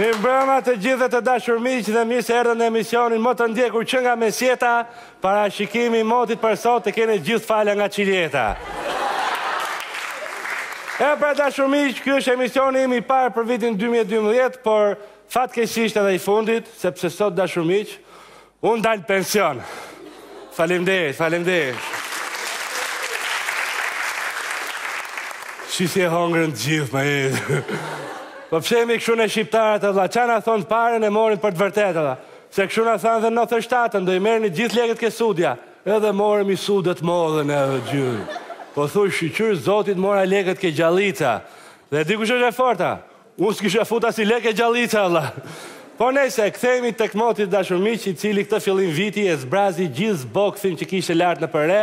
Mirë mbrëma të gjithë të dashur miq dhe mirë se erdhët në emisionin më të ndjekur që nga mesjeta parashikimi i motit për sot te Kene gjithë falanga Çiljeta. E pra të dashur miq, ky është emisioni im i parë për vitin 2012, por fatkeqësisht edhe i fundit, sepse sot të dashur miq, unë dal në pension. Faleminderit, faleminderit. Shih si e hongrën gjithë ma e. Po pse jemi kështu ne shqiptarët edhe, ça na thonë parën e morim për të vërtetë edhe, se kështu na thanë në 97-ën, do i merrni gjithë lekët ke Sudja, edhe morëm i sude të modhe edhe gjyh. Po thuj shyqyr zotit mora lekët ke Gjallica. Dhe e di kush është e forta? Unë s'kisha fut as i lek ke Gjallica vlla. Po nejse, kthehemi tek moti të dashur miq, i cili këtë fillim viti e zbrazi gjithë zbokthin që kishte lart nëpër re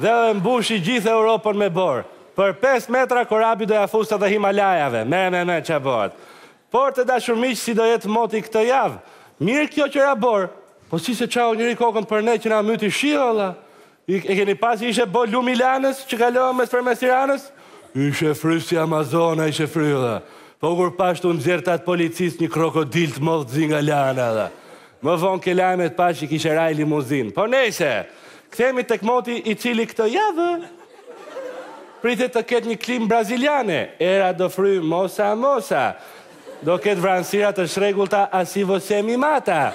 dhe e mbushi gjithë Europën me borë. Për pesë metra Korabi do ja fuste edhe Himalajave. Me me me ça bohet. Por të dashur miq, si do jetë moti këtë javë? Mirë kjo që ra borë, po si s'e çau njëri kokën për ne që na myti shiu vlla. E keni pa si ishe bo lumi i Lanës që kalon mes përmes Tiranës? Ishe fry si Amazona ishe fry dhe. Po kur pashë tu nxjerr ata të policisë një krokodil të modh të zi nga Lana dhe. Më vonë ke lajmet pashë kishte ra i limuzinë. Po nejse, kthehemi tek moti i cili këtë javë pritet të ketë një klimë braziliane, era do fryjë mosa mosa. Do ketë vranësira të çrregullta asi vo se mi mata.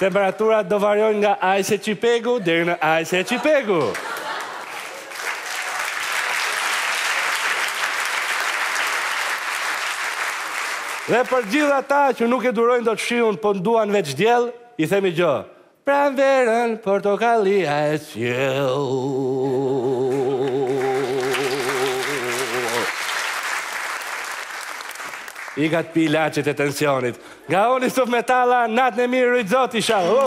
Temperaturat do variojnë nga ai se çipegu deri në ai se e çipegu. Dhe për gjithë ata që nuk e durojnë dot shiun po duan veç diell, i themi i gjo, Pranverën Portokallia e sjell. Ika të pi ilaçet e tensionit. Nga unë Isuf Metalla, natën e mirë, ju rujt zoti ishalla.